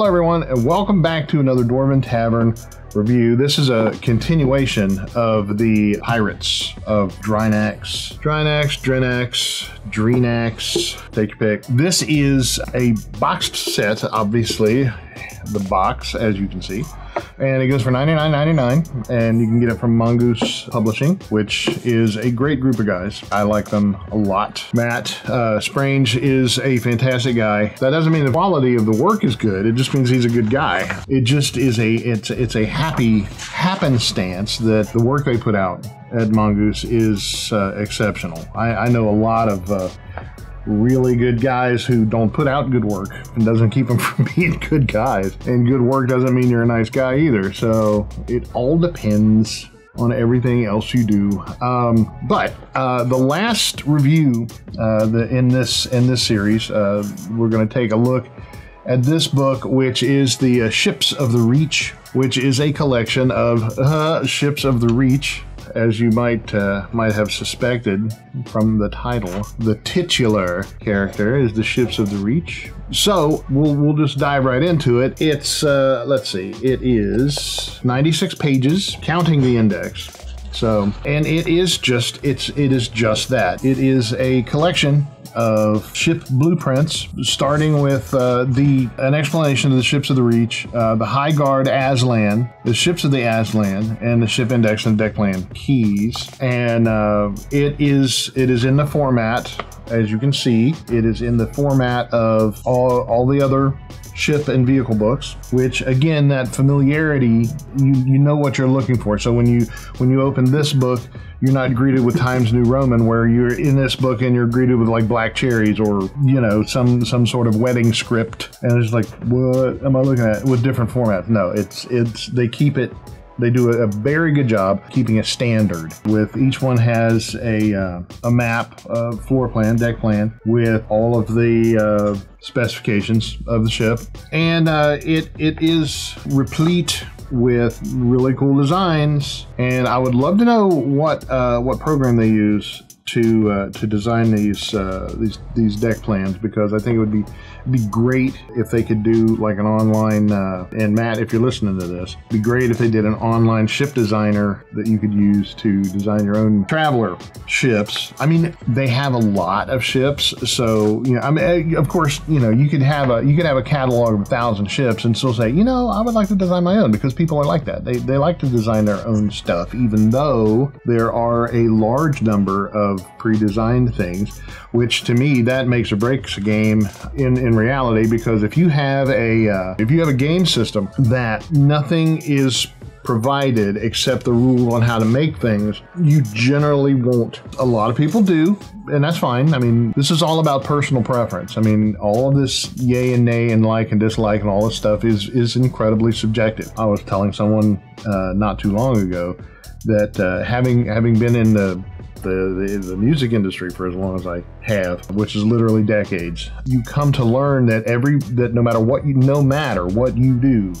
Hello, everyone, and welcome back to another Dwarven Tavern review. This is a continuation of the Pirates of Drynax. Drynax, Drenax, Dreenax, take your pick. This is a boxed set, obviously, the box, as you can see and it goes for $99.99 and you can get it from mongoose publishing which is a great group of guys i like them a lot matt uh, Sprange is a fantastic guy that doesn't mean the quality of the work is good it just means he's a good guy it just is a it's it's a happy happenstance that the work they put out at mongoose is uh, exceptional I, I know a lot of uh, really good guys who don't put out good work and doesn't keep them from being good guys. And good work doesn't mean you're a nice guy either. So it all depends on everything else you do. Um, but uh, the last review uh, the, in this in this series, uh, we're going to take a look at this book, which is the uh, Ships of the Reach, which is a collection of uh, ships of the Reach as you might uh, might have suspected from the title. The titular character is the ships of the Reach. So we'll we'll just dive right into it. It's uh, let's see, it is 96 pages, counting the index. So, and it is just it's it is just that. It is a collection of ship blueprints, starting with uh, the an explanation of the ships of the Reach, uh, the High Guard Aslan, the ships of the Aslan, and the ship index and deck plan keys. And uh, it is it is in the format, as you can see, it is in the format of all all the other ship and vehicle books which again that familiarity you you know what you're looking for. So when you when you open this book you're not greeted with Times New Roman where you're in this book and you're greeted with like black cherries or you know some some sort of wedding script. And it's like what am I looking at? With different formats. No it's it's they keep it they do a, very good job keeping a standard. With each one has a uh, a map, a floor plan, deck plan with all of the uh, specifications of the ship, and uh, it it is replete with really cool designs. And I would love to know what uh, what program they use to uh, to design these uh, these these deck plans because I think it would be be great if they could do like an online. Uh, and Matt, if you're listening to this, be great if they did an online ship designer that you could use to design your own traveler ships. I mean, they have a lot of ships, so you know, I mean, of course, you know, you could have a you could have a catalog of a thousand ships and still say, you know, I would like to design my own because people are like that. They they like to design their own stuff, even though there are a large number of pre-designed things, which to me that makes or breaks a game in in reality because if you have a uh, if you have a game system that nothing is provided except the rule on how to make things, you generally won't. A lot of people do, and that's fine. I mean, this is all about personal preference. I mean, all of this yay and nay and like and dislike and all this stuff is is incredibly subjective. I was telling someone uh, not too long ago that uh, having having been in the the, the, the music industry for as long as I have, which is literally decades, you come to learn that every that no matter what you no matter what you do,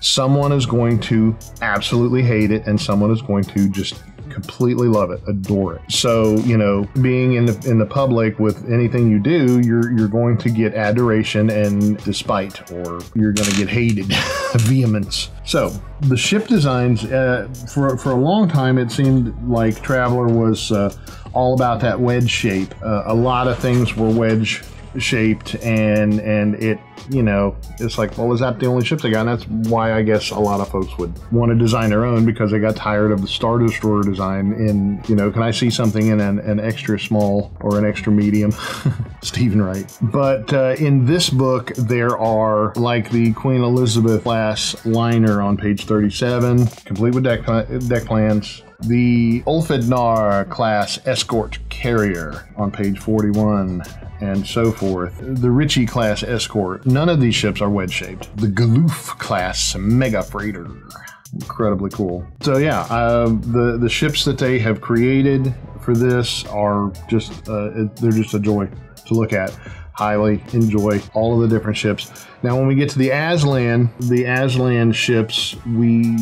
someone is going to absolutely hate it and someone is going to just completely love it, adore it. So, you know, being in the in the public with anything you do, you're you're going to get adoration and despite, or you're going to get hated, vehemence. So, the ship designs uh, for for a long time, it seemed like Traveller was uh, all about that wedge shape. Uh, a lot of things were wedge shaped and and it you know it's like well is that the only ships they got? And that's why i guess a lot of folks would want to design their own because they got tired of the star destroyer design in you know can i see something in an, an extra small or an extra medium? Steven Wright. But uh, in this book there are like the queen elizabeth class liner on page 37 complete with deck, deck plans the Ulfednar class escort carrier on page 41 and so forth. The Ritchie class escort. None of these ships are wedge shaped. The Galoof class mega freighter. Incredibly cool. So yeah, uh, the the ships that they have created for this are just uh, they're just a joy to look at highly enjoy all of the different ships. Now, when we get to the Aslan, the Aslan ships, we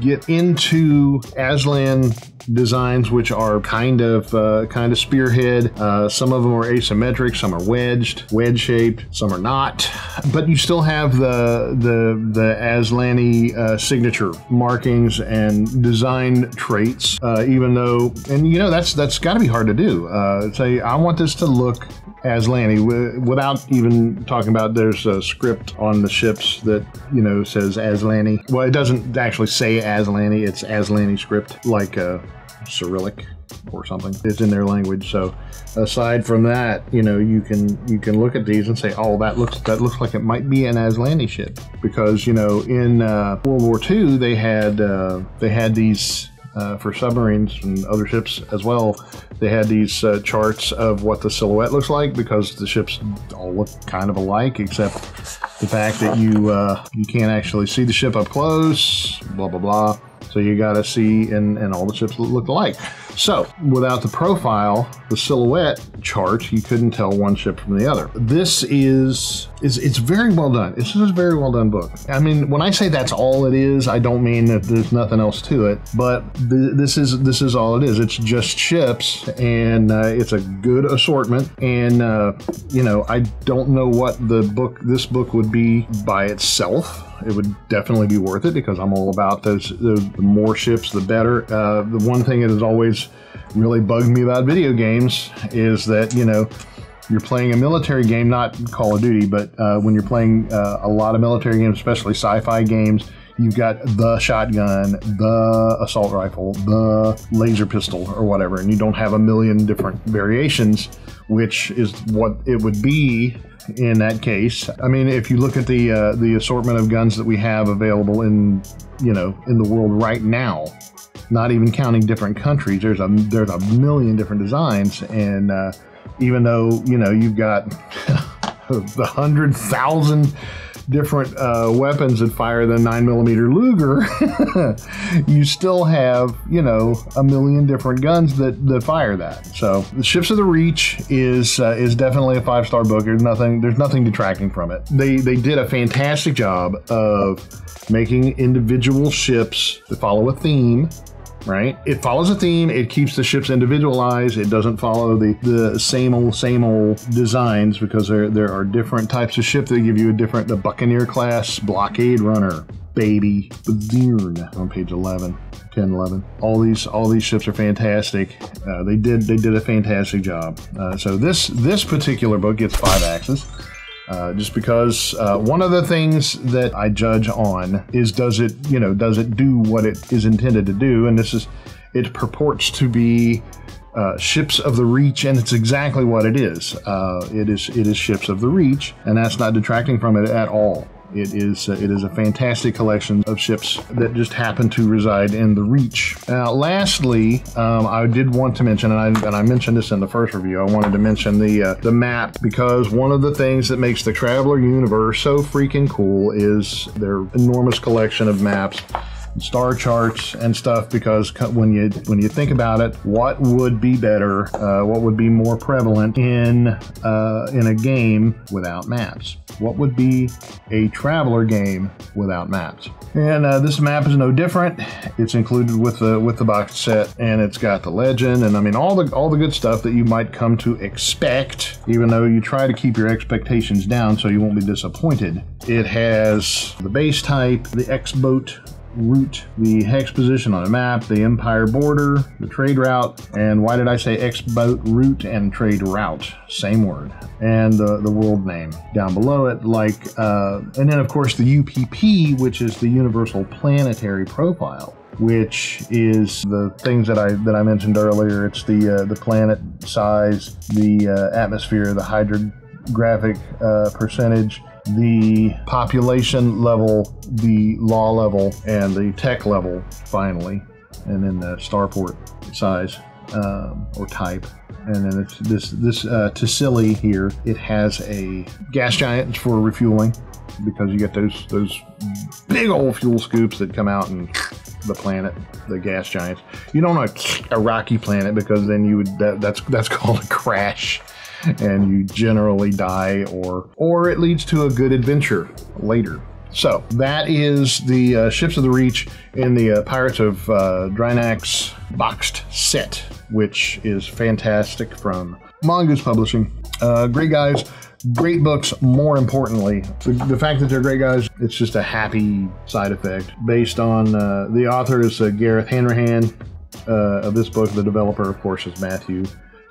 get into Aslan designs, which are kind of uh, kind of spearhead. Uh, some of them are asymmetric, some are wedged, wedge shaped, some are not. But you still have the the the Aslani uh, signature markings and design traits, uh, even though, and you know that's that's got to be hard to do. Uh, say I want this to look Aslani without even talking about there's a script on the ships that you know says Aslani. Well, it doesn't actually say Aslani; it's Aslani script, like uh, Cyrillic or something. It's in their language. So, aside from that, you know, you can you can look at these and say, oh, that looks that looks like it might be an Aslani ship because you know in uh, World War II they had uh, they had these uh, for submarines and other ships as well. They had these uh, charts of what the silhouette looks like because the ships all look kind of alike, except the fact that you uh, you can't actually see the ship up close. Blah blah blah. So you got to see, and, and all the ships look alike. So without the profile, the silhouette chart, you couldn't tell one ship from the other. This is, is it's very well done. This is a very well done book. I mean, when I say that's all it is, I don't mean that there's nothing else to it, but th this is this is all it is. It's just ships, and uh, it's a good assortment. And uh, you know, I don't know what the book this book would be by itself it would definitely be worth it because I'm all about those. The, more ships, the better. Uh, the one thing that has always really bugged me about video games is that you know you're playing a military game, not Call of Duty, but uh, when you're playing uh, a lot of military games, especially sci-fi games, you've got the shotgun, the assault rifle, the laser pistol, or whatever, and you don't have a million different variations, which is what it would be in that case. I mean, if you look at the uh, the assortment of guns that we have available in you know in the world right now, not even counting different countries, there's a there's a million different designs, and uh, even though you know you've got the hundred thousand different uh, weapons that fire the 9mm Luger, you still have, you know, a million different guns that, that fire that. So the Ships of the Reach is uh, is definitely a five star book. There's nothing there's nothing detracting from it. They they did a fantastic job of making individual ships that follow a theme right? It follows a theme. It keeps the ships individualized. It doesn't follow the, the same old, same old designs because there, there are different types of ship that give you a different, the Buccaneer class, blockade runner, baby, on page 11. 10, 11. All these all these ships are fantastic. Uh, they did they did a fantastic job. Uh, so this this particular book gets five axes. Uh, just because uh, one of the things that I judge on is does it, you know, does it do what it is intended to do? And this is, it purports to be uh, ships of the reach, and it's exactly what it is. Uh, it is it is ships of the reach, and that's not detracting from it at all. It is uh, it is a fantastic collection of ships that just happen to reside in the Reach. Now, lastly, um, I did want to mention, and I, and I mentioned this in the first review. I wanted to mention the uh, the map because one of the things that makes the Traveller universe so freaking cool is their enormous collection of maps star charts and stuff because when you when you think about it, what would be better, uh, what would be more prevalent in uh, in a game without maps? What would be a traveller game without maps? And uh, this map is no different. It's included with the with the box set, and it's got the legend, and I mean all the all the good stuff that you might come to expect. Even though you try to keep your expectations down so you won't be disappointed. It has the base type, the X boat route, the hex position on the map, the empire border, the trade route, and why did I say X-boat route and trade route? Same word. And the, the world name down below it, like, uh, and then of course the UPP, which is the Universal Planetary Profile which is the things that I that I mentioned earlier. It's the uh, the planet size, the uh, atmosphere, the hydrographic uh, percentage, the population level, the law level, and the tech level finally, and then the starport size um, or type. And then it's this this uh, Tassili here. It has a gas giant for refueling because you get those those big old fuel scoops that come out and the planet, the gas giants. You don't want a, rocky planet because then you would that, that's that's called a crash and you generally die or or it leads to a good adventure later. So that is the uh, Ships of the Reach in the uh, Pirates of uh, Drinax boxed set, which is fantastic from Mongoose Publishing. Uh, great guys, great books. More importantly, the, the, fact that they're great guys, it's just a happy side effect. Based on uh, the author is uh, Gareth Hanrahan uh, of this book. The developer, of course, is Matthew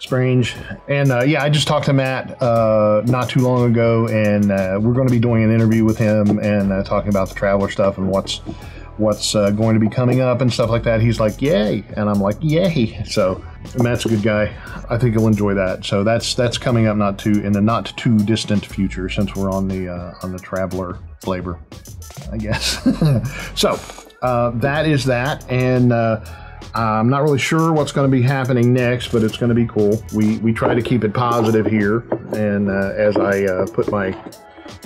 Sprange. And uh, yeah, I just talked to Matt uh, not too long ago, and uh, we're going to be doing an interview with him and uh, talking about the Traveller stuff and what's what's uh, going to be coming up and stuff like that. He's like, "Yay!" and I'm like, "Yay!" So Matt's a good guy. I think he'll enjoy that. So that's that's coming up not too in the not too distant future, since we're on the uh, on the Traveller flavor, I guess. so that is that, and I'm not really sure what's going to be happening next, but it's going to be cool. We we try to keep it positive here, and uh, as I uh, put my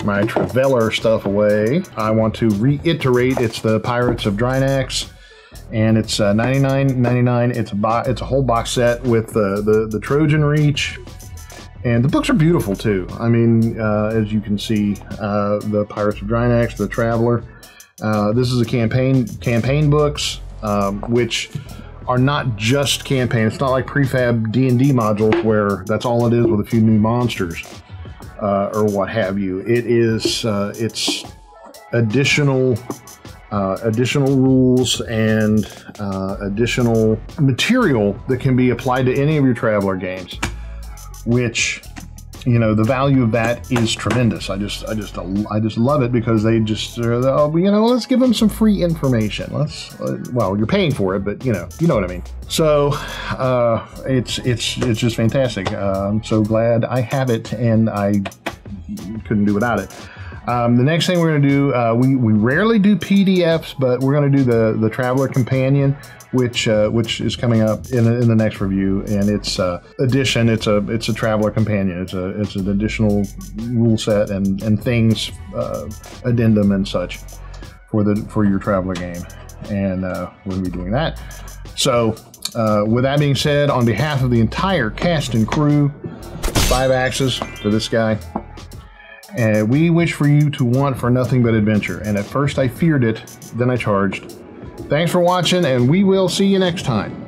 my Traveller stuff away, I want to reiterate it's the Pirates of Drinax, and it's uh, 99.99. It's a it's a whole box set with the the, the Trojan Reach. And the books are beautiful too. I mean, uh, as you can see, uh, the Pirates of Drinax, the Traveller. Uh, this is a campaign campaign books um, which are not just campaign. It's not like prefab D and D modules where that's all it is with a few new monsters uh, or what have you. It is uh, it's additional uh, additional rules and uh, additional material that can be applied to any of your Traveller games, which you know the value of that is tremendous. I just I just I just love it because they just oh, you know let's give them some free information. Let's uh, well you're paying for it, but you know you know what I mean. So uh, it's it's it's just fantastic. Uh, I'm so glad I have it, and I couldn't do without it. Um, the next thing we're going to do, uh, we, we rarely do PDFs, but we're going to do the, the Traveller Companion, which uh, which is coming up in, in the next review, and it's uh, addition. It's a it's a Traveller Companion. It's a it's an additional rule set and and things uh, addendum and such for the for your Traveller game, and uh, we're going to be doing that. So, uh, with that being said, on behalf of the entire cast and crew, five axes to this guy. And we wish for you to want for nothing but adventure. And at first I feared it, then I charged. Thanks for watching, and we will see you next time.